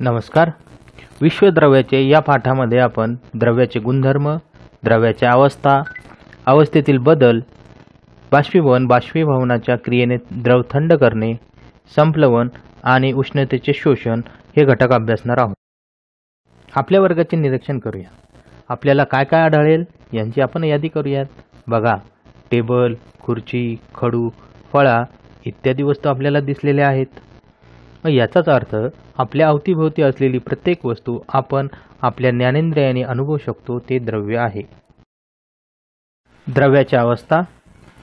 नमस्कार. विश्वद्रव्याचे या पाठामध्ये आपण द्रव्याचे गुणधर्म द्रव्याच्या अवस्था अवस्थेतील बदल बाष्पीभवन बाष्पीभवनाच्या क्रियेने द्रव थंड करणे संप्लवन आणि उष्णतेचे शोषण हे घटक अभ्यासणार आहोत. आपल्या वर्गाचे निरीक्षण करूया. आपल्याला काय काय आढळेल यांची आपण यादी करूयात. बघा टेबल खुर्ची खडू फळा इत्यादी वस्तू आपल्याला दिसलेल्या आहेत. मग याचाच अर्थ आपल्या अवतीभोवती असलेली प्रत्येक वस्तू आपण आपल्या ज्ञानेंद्रियाने अनुभवू शकतो ते द्रव्य आहे. द्रव्याच्या अवस्था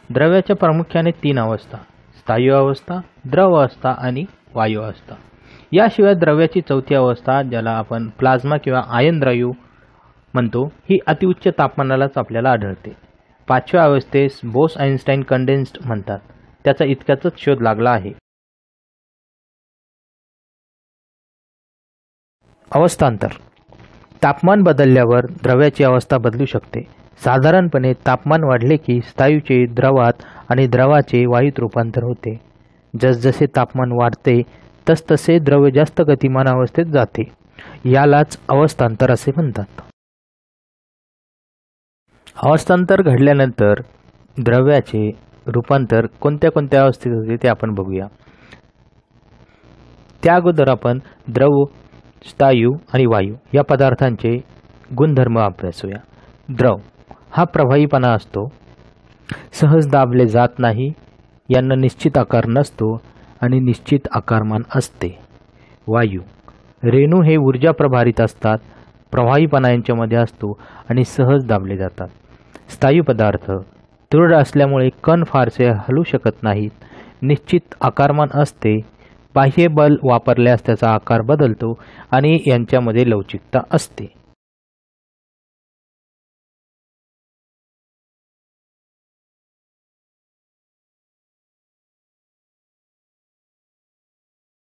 द्रव्याच्या प्रामुख्याने तीन अवस्था स्थायू अवस्था द्रव अवस्था आणि वायू अवस्था. याशिवाय द्रव्याची चौथी अवस्था ज्याला आपण प्लाझ्मा किंवा आयन द्रव्यू म्हणतो ही अतिउच्च तापमानालाच आपल्याला आढळते. पाचव्या अवस्थेस बोस आईन्स्टाईन कंडेन्स्ड म्हणतात. त्याचा इतक्याच शोध लागला आहे. अवस्थांतर. तापमान बदलल्यावर द्रव्याची अवस्था बदलू शकते. साधारणपणे तापमान वाढले की स्थायूचे द्रवात आणि द्रवाचे वायूत रूपांतर होते. जसजसे तापमान वाढते तसतसे द्रव्य जास्त गतिमान अवस्थेत जाते. यालाच अवस्थांतर असे म्हणतात. अवस्थांतर घडल्यानंतर द्रव्याचे रूपांतर कोणत्या कोणत्या अवस्थेत होते ते आपण बघूया. त्या अगोदर आपण द्रव स्थायू आणि वायू या पदार्थांचे गुणधर्म अभ्यासूया द्रव हा प्रभावीपणा असतो. सहज दाबले जात नाही. यांना निश्चित आकार नसतो आणि निश्चित आकारमान असते. वायू रेणू हे ऊर्जा प्रभारित असतात प्रभावीपणा यांच्यामध्ये असतो आणि सहज दाबले जातात. स्थायू पदार्थ दृढ असल्यामुळे कण फारसे हलू शकत नाहीत. निश्चित आकारमान असते. बाह्य बल वापरल्यास त्याचा आकार बदलतो आणि यांच्यामध्ये लवचिकता असते.